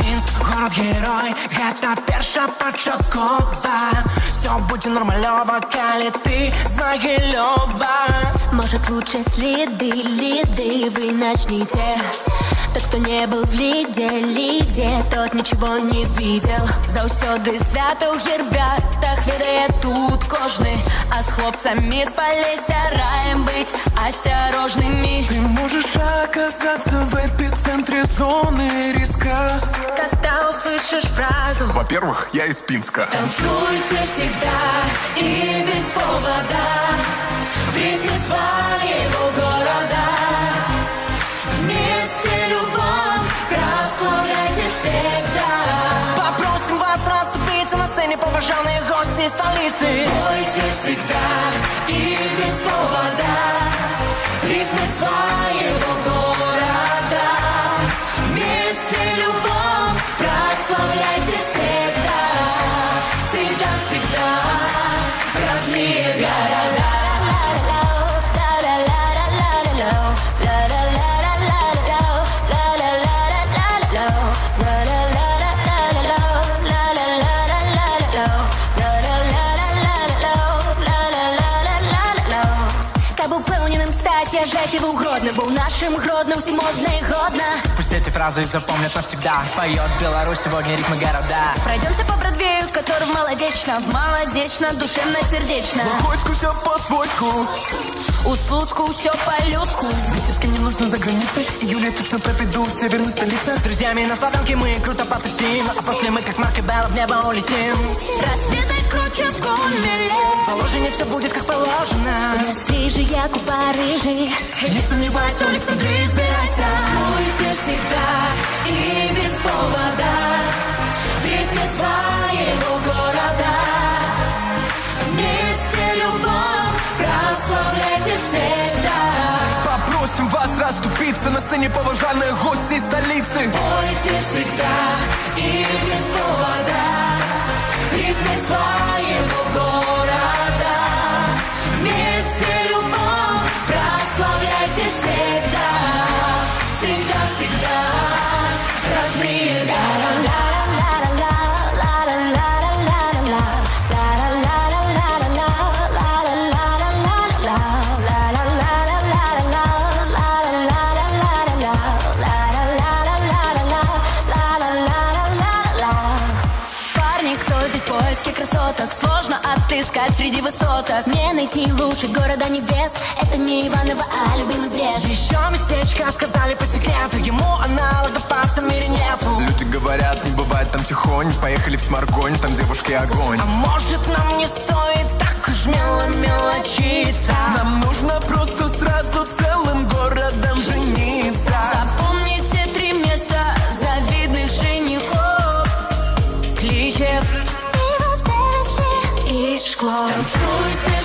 Мінськ, город герой, гэта першапачаткова Все будзе нармалёва, калі ты з Магілёва может лучше следы, лиды вы начните? Тот, кто не был в лиде, лиде Тот ничего не видел. Заўсёды свято ў гербятах ведае тут кожны. А с хлопцами полеся раем быть осторожными. Ты можешь оказаться в эпицентре зоны риска. Когда услышишь фразу Во-первых, я из Пинска. Танцуйте всегда и без повода В ритме своего города Вместе любовь прославляйте всегда Попросим вас расступиться на сцене Поважанные гости столицы Пойте всегда и без повода В ритме своего города я жать его гродно Был нашим гродным, все модно и годно. Пусть эти фразы запомнят навсегда. Поет Беларусь сегодня ритмы города. Пройдемся по Бродвею, который молодечно Молодечно, душевно-сердечно Войску все по-свойску У Слуцку все по-людску Витебске не нужно за границей. Июля точно проведу в северной столице. С друзьями на сладонке мы круто потусим. А после мы как Марк и Белла в небо улетим. Рассветы круче Положение все будет как положено. Свежий, як у Парижи Не сомневайся, Александры, избирайся. Танцуйте всегда и без повода. В ритме своего города. Вместе любовь прославляйте всегда. Попросим вас расступиться на сцене поважанные гости из столицы. Пойте всегда и без повода. В ритме своего города Love me Отыскать среди высоток. Не найти лучше города невест. Это не Иваново, а любимый Брест. Еще местечко сказали по секрету. Ему аналогов по всем мире нету. Люди говорят, не бывает там тихонь. Поехали в Сморгонь, там девушки огонь. А может нам не стоит так уж нужно I'm floating. throw.